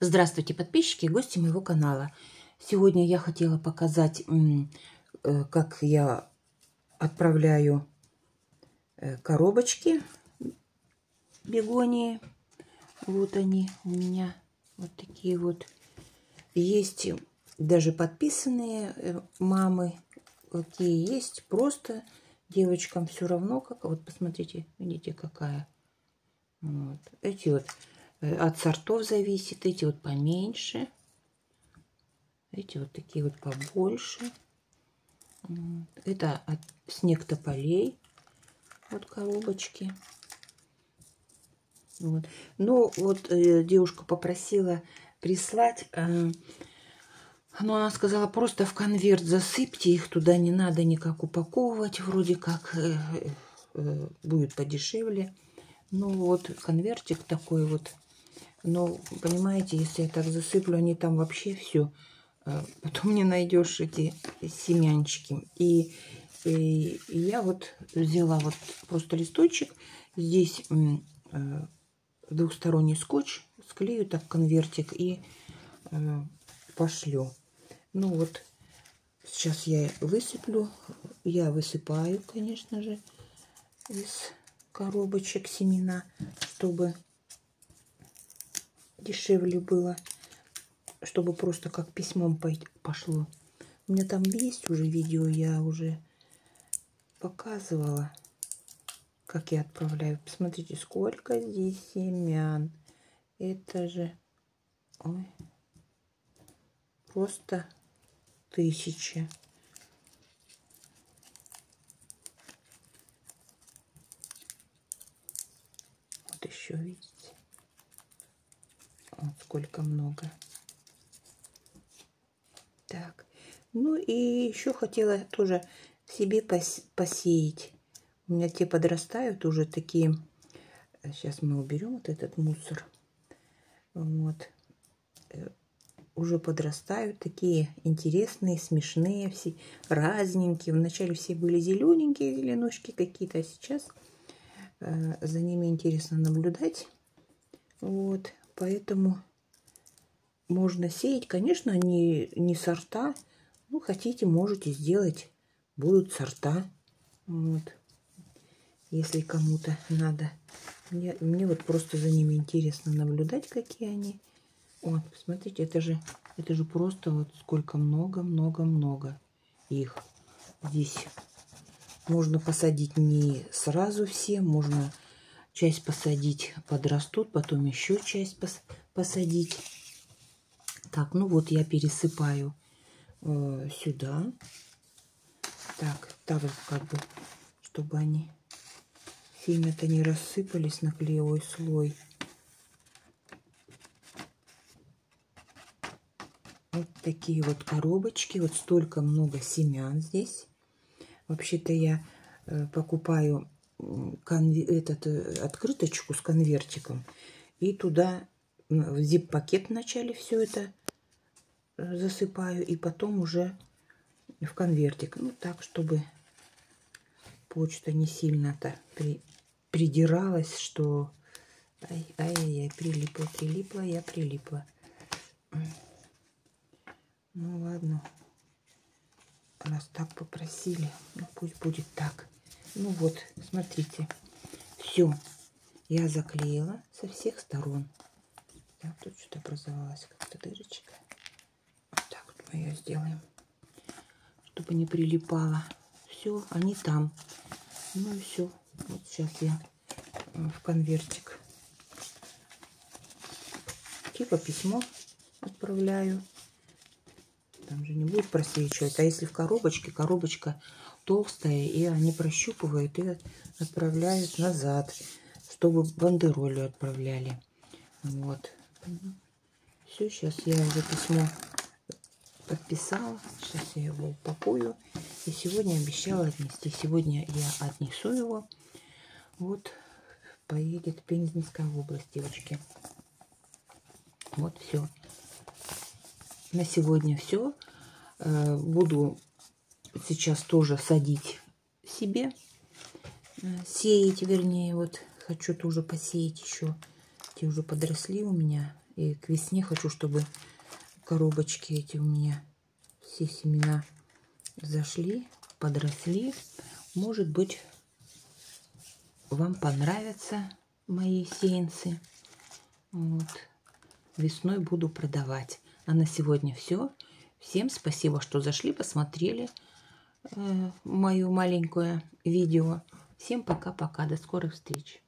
Здравствуйте, подписчики и гости моего канала. Сегодня я хотела показать, э, как я отправляю э, коробочки бегонии. Вот они у меня, вот такие вот. Есть даже подписанные э, мамы, какие есть. Просто девочкам все равно, как. Вот посмотрите, видите, какая. Вот. Эти вот от сортов зависит. Эти вот поменьше. Эти вот такие вот побольше. Это от снег тополей. Вот коробочки. Вот. Ну, вот э, девушка попросила прислать. Э, но она сказала, просто в конверт засыпьте их, туда не надо никак упаковывать, вроде как э, э, будет подешевле. Ну вот конвертик такой вот но, понимаете, если я так засыплю, они там вообще все. А, потом не найдешь эти семянчики. И, и, я вот взяла вот просто листочек. Здесь э, двухсторонний скотч. Склею так конвертик и э, пошлю. Ну вот, сейчас я высыплю. Я высыпаю, конечно же, из коробочек семена, чтобы дешевле было, чтобы просто как письмом пошло. У меня там есть уже видео, я уже показывала, как я отправляю. Посмотрите, сколько здесь семян. Это же ой, просто тысяча. Вот еще, видите. Вот сколько много. Так. Ну и еще хотела тоже себе посеять. У меня те подрастают уже такие. Сейчас мы уберем вот этот мусор. Вот. Э, уже подрастают такие интересные, смешные, все разненькие. Вначале все были зелененькие зеленушки какие-то, а сейчас э, за ними интересно наблюдать. Вот. Поэтому можно сеять. Конечно, не, не сорта. Ну, хотите, можете сделать. Будут сорта. Вот. Если кому-то надо. Мне, мне вот просто за ними интересно наблюдать, какие они. Вот, посмотрите, это же, это же просто вот сколько много-много-много их здесь. Можно посадить не сразу все, можно часть посадить, подрастут, потом еще часть пос посадить. Так, ну вот я пересыпаю э, сюда. Так, так как бы, чтобы они семя-то не рассыпались на клеевой слой. Вот такие вот коробочки. Вот столько много семян здесь. Вообще-то я э, покупаю этот, э, открыточку с конвертиком и туда в zip-пакет вначале все это э, засыпаю и потом уже в конвертик. Ну так, чтобы почта не сильно-то при, придиралась, что ай-яй-яй, прилипла, прилипла, я прилипла. Ну ладно, раз так попросили, ну пусть будет так. Ну вот, смотрите. Все. Я заклеила со всех сторон. Так, тут что-то образовалась как-то дырочка. Вот так вот мы ее сделаем. Чтобы не прилипало. Все, они там. Ну и все. Вот сейчас я в конвертик. Типа письмо отправляю. Там же не будет просвечивать. А если в коробочке, коробочка толстая, и они прощупывают и отправляют назад, чтобы бандеролью отправляли. Вот. Все, сейчас я уже письмо подписала. Сейчас я его упакую. И сегодня обещала отнести. Сегодня я отнесу его. Вот поедет в Пензенская область, девочки. Вот все. На сегодня все. Э, буду сейчас тоже садить себе. Э, сеять, вернее, вот хочу тоже посеять еще. Те уже подросли у меня. И к весне хочу, чтобы коробочки эти у меня все семена зашли, подросли. Может быть, вам понравятся мои сеянцы. Вот. Весной буду продавать. А на сегодня все. Всем спасибо, что зашли, посмотрели э, мое маленькое видео. Всем пока-пока. До скорых встреч.